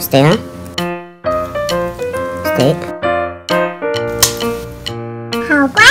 stay 啦，stay，好乖。